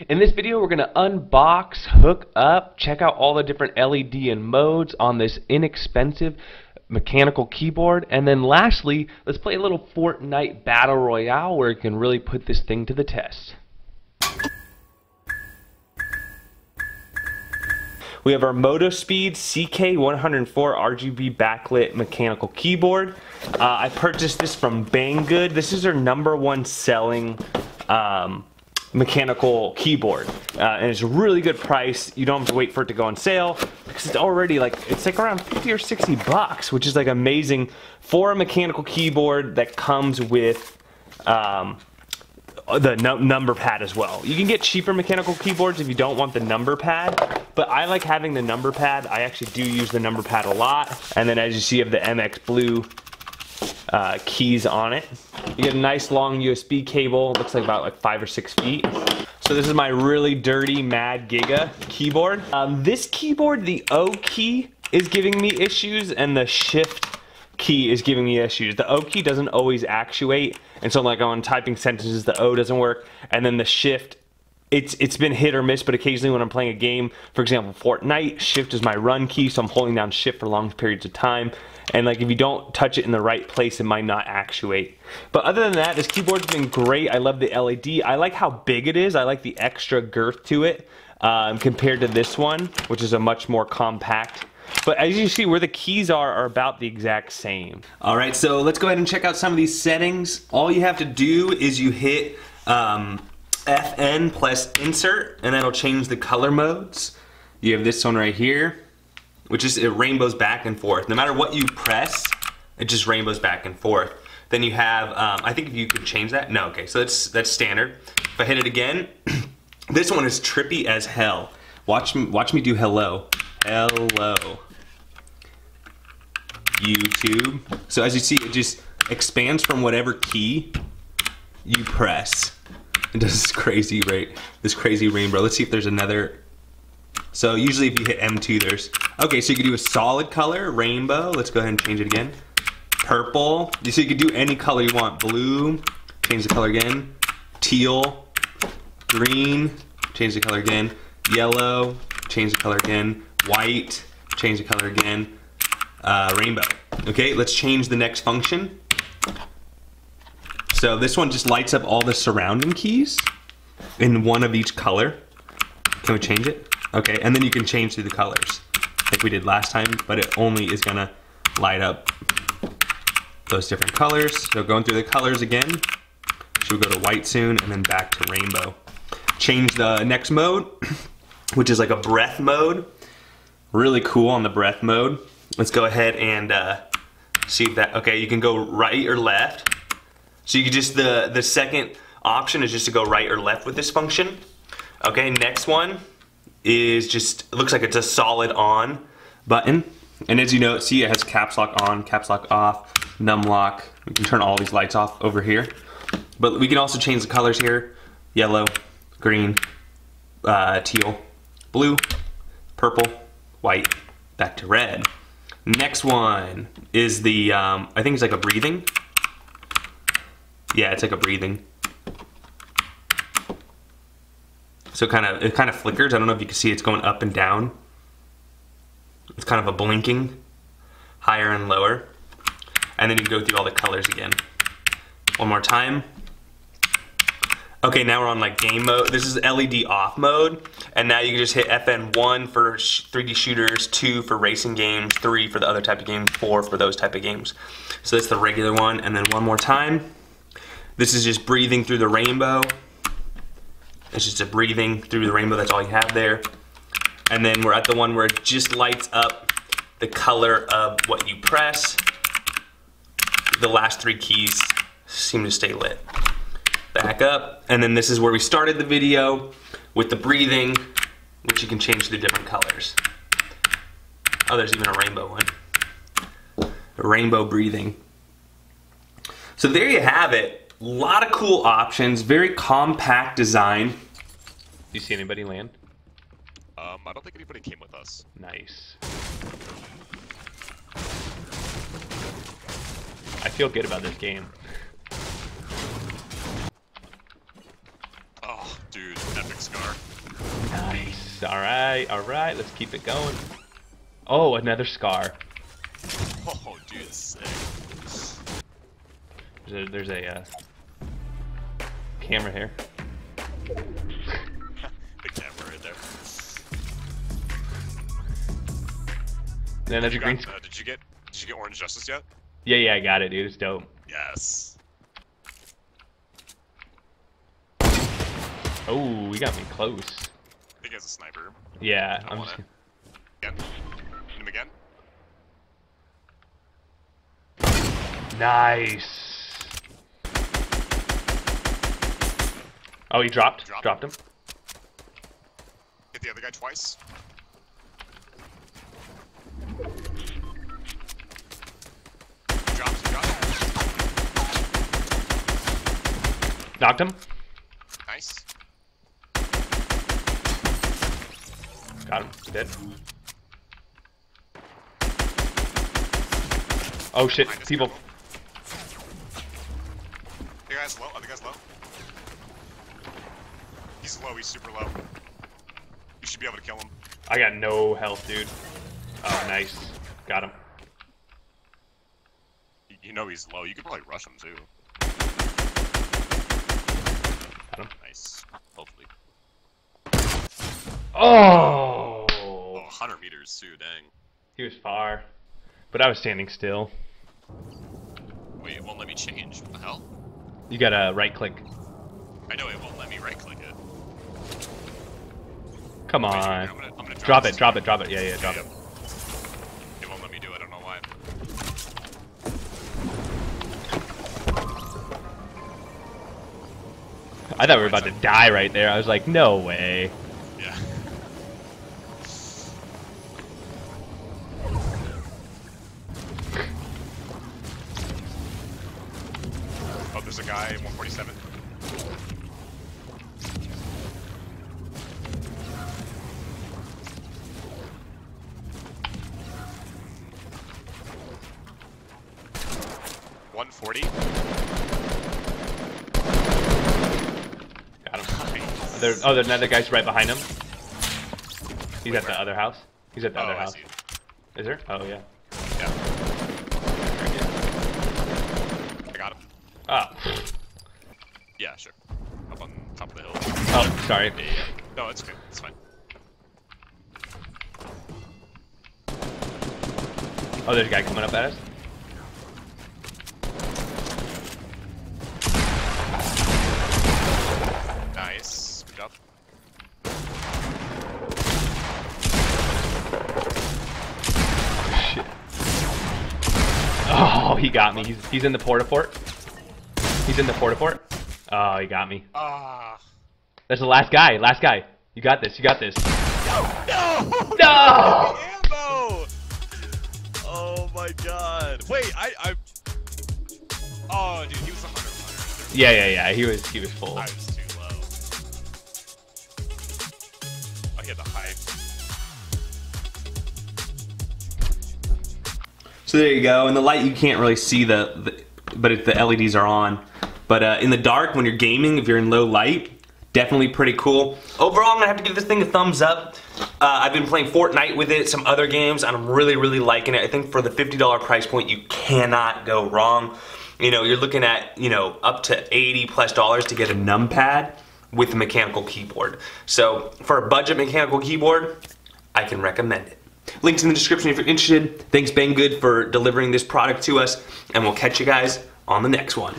In this video we're going to unbox, hook up, check out all the different LED and modes on this inexpensive mechanical keyboard and then lastly let's play a little Fortnite Battle Royale where you can really put this thing to the test. We have our MotoSpeed CK104 RGB backlit mechanical keyboard. Uh, I purchased this from Banggood. This is their number one selling um, mechanical keyboard uh, and it's a really good price you don't have to wait for it to go on sale because it's already like it's like around 50 or 60 bucks which is like amazing for a mechanical keyboard that comes with um, the number pad as well. You can get cheaper mechanical keyboards if you don't want the number pad, but I like having the number pad. I actually do use the number pad a lot. And then as you see, you have the MX Blue uh, keys on it. You get a nice long USB cable, looks like about like five or six feet. So this is my really dirty Mad Giga keyboard. Um, this keyboard, the O key is giving me issues and the shift key is giving me issues. The O key doesn't always actuate, and so like on typing sentences, the O doesn't work, and then the shift it's it's been hit or miss, but occasionally when I'm playing a game, for example, Fortnite, shift is my run key, so I'm holding down shift for long periods of time. And like if you don't touch it in the right place, it might not actuate. But other than that, this keyboard's been great. I love the LED. I like how big it is. I like the extra girth to it um, compared to this one, which is a much more compact but as you see, where the keys are are about the exact same. All right, so let's go ahead and check out some of these settings. All you have to do is you hit um, FN plus insert, and that'll change the color modes. You have this one right here, which is it rainbows back and forth. No matter what you press, it just rainbows back and forth. Then you have, um, I think if you could change that, no, okay, so that's, that's standard. If I hit it again, this one is trippy as hell. Watch me, watch me do hello. Hello. YouTube. So as you see, it just expands from whatever key you press. It does this crazy rate, this crazy rainbow. Let's see if there's another. So usually if you hit M2, there's, okay, so you can do a solid color, rainbow. Let's go ahead and change it again. Purple, so you can do any color you want. Blue, change the color again. Teal, green, change the color again. Yellow, change the color again white, change the color again, uh, rainbow. Okay, let's change the next function. So this one just lights up all the surrounding keys in one of each color. Can we change it? Okay, and then you can change through the colors like we did last time, but it only is gonna light up those different colors. So going through the colors again, should go to white soon and then back to rainbow. Change the next mode, which is like a breath mode really cool on the breath mode. Let's go ahead and uh, see if that, okay, you can go right or left. So you can just, the, the second option is just to go right or left with this function. Okay, next one is just, looks like it's a solid on button. And as you know, see it has caps lock on, caps lock off, num lock. We can turn all these lights off over here. But we can also change the colors here. Yellow, green, uh, teal, blue, purple, white, back to red. Next one is the, um, I think it's like a breathing. Yeah, it's like a breathing. So kind of, it kind of flickers. I don't know if you can see it's going up and down. It's kind of a blinking, higher and lower. And then you go through all the colors again. One more time. Okay, now we're on like game mode. This is LED off mode. And now you can just hit FN1 for 3D shooters, 2 for racing games, 3 for the other type of games, 4 for those type of games. So that's the regular one. And then one more time. This is just breathing through the rainbow. It's just a breathing through the rainbow. That's all you have there. And then we're at the one where it just lights up the color of what you press. The last three keys seem to stay lit back up, and then this is where we started the video with the breathing, which you can change to different colors. Oh, there's even a rainbow one. A rainbow breathing. So there you have it. A lot of cool options, very compact design. Do you see anybody land? Um, I don't think anybody came with us. Nice. I feel good about this game. Oh, dude, epic Scar. Nice. All right, all right. Let's keep it going. Oh, another scar. Oh, dude, sick. There's a, there's a uh, camera here. Big camera right there. Then there's a You green. uh, did you get did you get Orange Justice yet? Yeah, yeah, I got it, dude. It's dope. Yes. Oh, we got me close. I think he has a sniper. Yeah, I'm just. it. Again. Hit him again. Nice. Oh, he dropped. Dropped. Dropped him. Hit the other guy twice. Dropped, dropped. Knocked him. Nice. Got him. Dead. Oh shit! People. The guy's low. Other guy's low. He's low. He's super low. You should be able to kill him. I got no health, dude. Oh, nice. Got him. You, know he's low. You could probably rush him too. Got him. Nice. Hopefully. Oh! Oh, 100 meters too. Dang. He was far, but I was standing still. Wait, it won't let me change. What the hell? You gotta right click. I know it won't let me right click it. Come on. I'm gonna, I'm gonna Drop this. it, drop it, drop it. Yeah, yeah, drop Yeah, it. It won't let me do it. I don't know why. I thought we were about to die right there. I was like, no way. Yeah. Oh, there's a guy, 147. One forty. Got him. There, oh, there's another guy's right behind him. He's Wait, at the other house. He's at the Oh, other house. Is there? Oh, yeah. Yeah. I got him. Oh. Yeah, sure. Up on top of the hill. Oh, sorry. Yeah, yeah. No, it's good. It's fine. Oh, there's a guy coming up at us. Nice. Good job. Shit. Oh, he got me. He's, he's in the Port-a-Fort. He's in the Port-a-Fort. Oh, he got me. Ah. That's the last guy. Last guy. You got this. You got this. No! No! Ammo! Oh my god. Wait, I I Oh dude, he was a hunter hunter. Yeah, yeah, yeah. He was he was full. So there you go. In the light, you can't really see the, the but it, the LEDs are on. But uh, in the dark, when you're gaming, if you're in low light, definitely pretty cool. Overall, I'm gonna have to give this thing a thumbs up. Uh, I've been playing Fortnite with it, some other games, and I'm really, really liking it. I think for the $50 price point, you cannot go wrong. You know, you're looking at you know up to 80 plus dollars to get a numpad with a mechanical keyboard. So for a budget mechanical keyboard, I can recommend it. Links in the description if you're interested. Thanks Banggood for delivering this product to us, and we'll catch you guys on the next one.